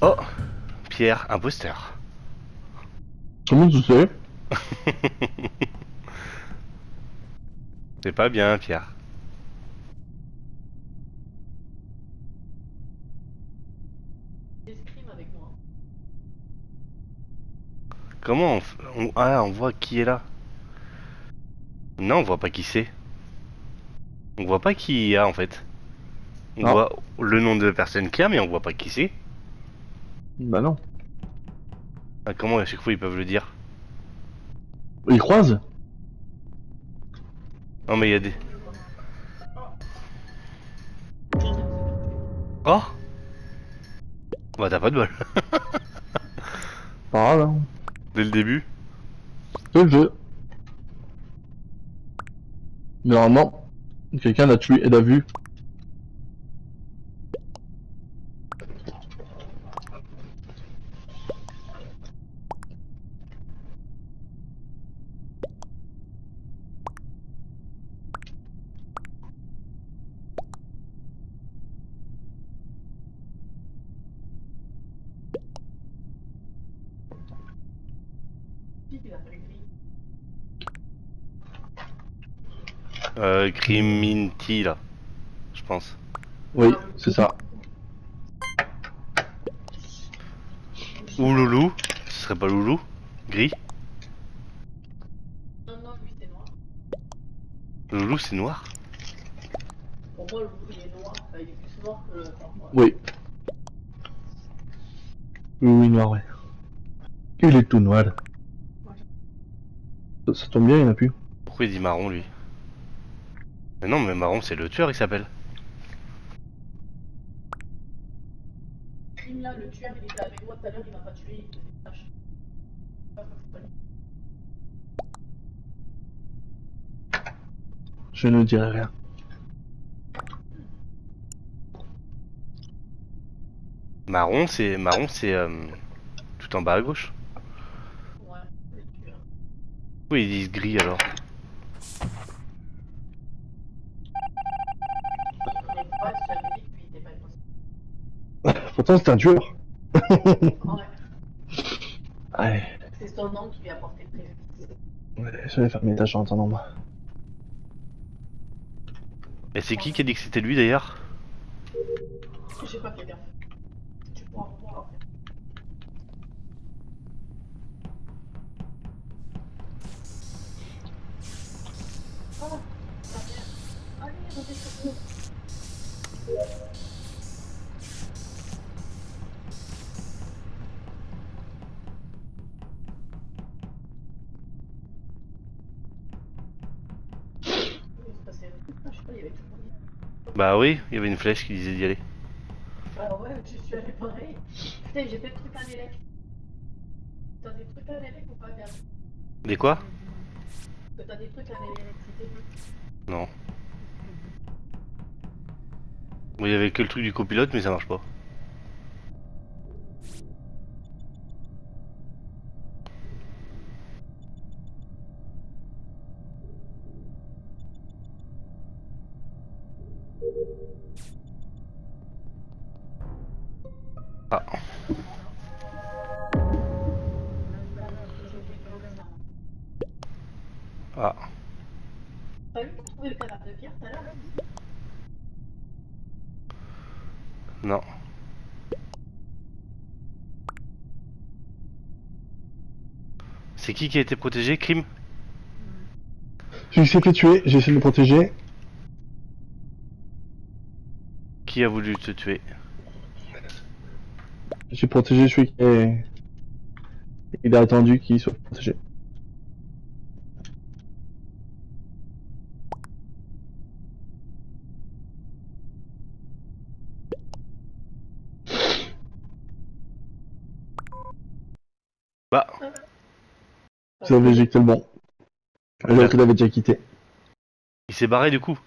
Oh Pierre, imposteur. Comment tu sais? C'est pas bien, Pierre. Comment on, f- on- Ah, on voit qui est là? Non, on voit pas qui c'est. On voit pas qui y a en fait. On Non. voit le nom de personne qu'il y a, mais on voit pas qui c'est. Bah non. Ah, comment à chaque fois ils peuvent le dire Ils croisent Non, mais il y a des. Oh Bah, t'as pas de bol. Pas grave, hein. Dès le début. C'est le jeu. Mais Normalement, quelqu'un l'a tué et l'a vu. Euh, Criminti là. Je pense. Oui, c'est ça. Ou Loulou. Ce serait pas Loulou? Gris? Non, non, lui c'est noir. Loulou c'est noir Pour moi, le loup il est noir. Il est plus noir que le. Oui, oui, noir, ouais. Il est tout noir. Ça, ça tombe bien, il n'y en a plus. Pourquoi il dit marron lui Mais non, mais marron c'est le tueur il s'appelle. Crime là, le tueur, il était avec moi tout à l'heure, il m'a pas tué. Je ne dirai rien. Marron c'est marron c'est euh, tout en bas à gauche. Pourquoi ils disent gris alors. Pourtant, c'est un tueur. Ouais, Allez, c'est son nom qui lui a porté préjudice. ouais, je vais faire mes tâches en attendant, moi. Et c'est qui qui a dit que c'était lui d'ailleurs? J'ai pas fait gaffe. Bah oui, il y avait une flèche qui disait d'y aller. Ah ouais, je suis allé pareil. Putain, j'ai fait le truc à l'élec. T'as des trucs à l'élec ou pas, Des quoi? T'as des trucs à l'électricité Non. Il y avait que le truc du copilote mais ça marche pas. Ah. Ah. Trouvait le cadavre de Pierre tout à Non. C'est qui qui a été protégé Crime Je sais fait tuer, j'ai essayé de le protéger. Qui a voulu te tuer? J'ai protégé celui qui est... Il a attendu qu'il soit protégé. Bah, Vous avez éjecté le bon. L'autre, il avait déjà quitté. il s'est barré du coup.